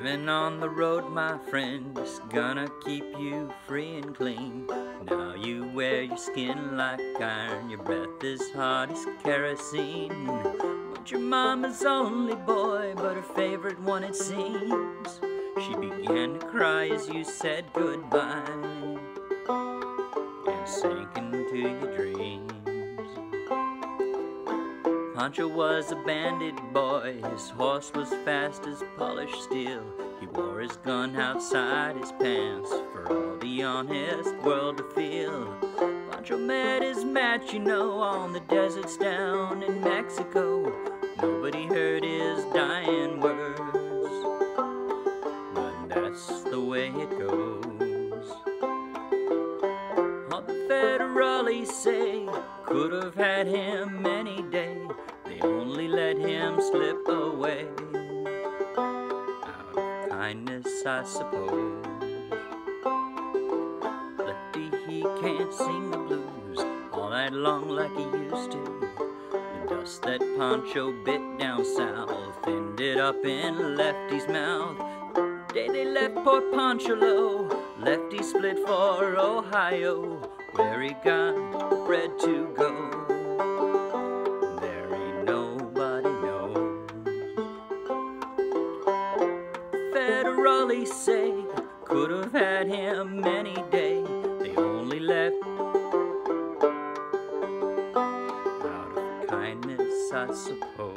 Living on the road, my friend, is gonna keep you free and clean. Now you wear your skin like iron, your breath is hot as kerosene. But your mama's only boy, but her favorite one it seems. She began to cry as you said goodbye and sank into your dreams. Pancho was a bandit boy, his horse was fast as polished steel. He wore his gun outside his pants for all the honest world to feel. Pancho met his match, you know, on the deserts down in Mexico. Nobody heard his dying words, but that's the way it goes. All the federales say could have had him any day. Him slip away. Out of kindness, I suppose. Lefty, he can't sing the blues all night long like he used to. The dust that Pancho bit down south ended up in Lefty's mouth. Day they left Pancho low. Lefty split for Ohio, where he got bread to go. Federales say could have had him any day. They only left out of kindness, I suppose.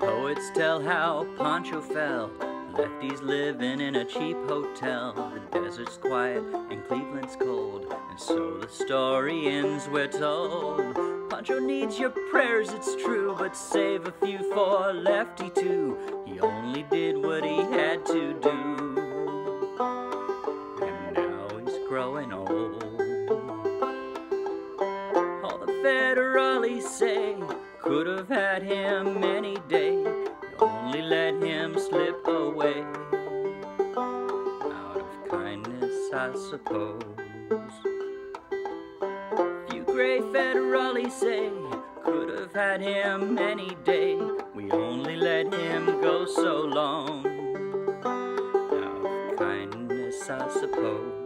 Poets tell how Pancho fell. Lefty's living in a cheap hotel. The desert's quiet and Cleveland's cold. And so the story ends, we're told. Pancho needs your prayers, it's true, but save a few for Lefty too. He only did what he had to do. And now he's growing old. All the federales say could have had him any day. Only let him slip away. Out of kindness, I suppose. Few gray federales say could have had him any day. We only let him go so long. Out of kindness, I suppose.